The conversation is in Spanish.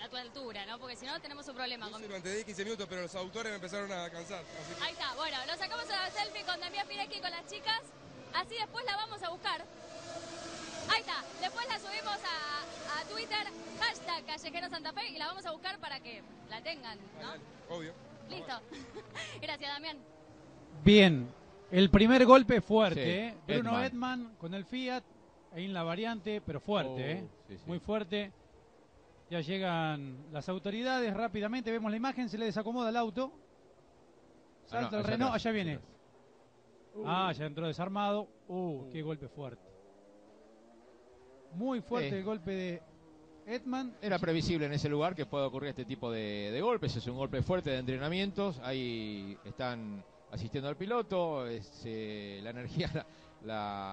a tu altura, ¿no? Porque si no tenemos un problema. Yo Con... lo antedí 15 minutos, pero los autores me empezaron a cansar. Así que Ahí está, bueno, nos sacamos a la selfie con Damián Pirecki con las chicas. Así después la vamos a buscar. Ahí está, después la subimos a, a Twitter, hashtag Callejero Santa Fe, y la vamos a buscar para que la tengan, ¿no? dale, obvio. Listo. Gracias, Damián. Bien, el primer golpe fuerte, Sí, ¿eh? Bruno Edman. Edman con el Fiat, ahí en la variante, pero fuerte, Oh, ¿eh? sí, sí. Muy fuerte. Ya llegan las autoridades rápidamente, vemos la imagen, se le desacomoda el auto. Ah, Salta no, el Renault, atrás, allá viene. atrás. Ah, ya entró desarmado. Uh, qué golpe fuerte. Muy fuerte Sí. el golpe de Edman. Era previsible en ese lugar que pueda ocurrir este tipo de, de golpes. Es un golpe fuerte de entrenamientos. Ahí están asistiendo al piloto. es, eh, la energía la, la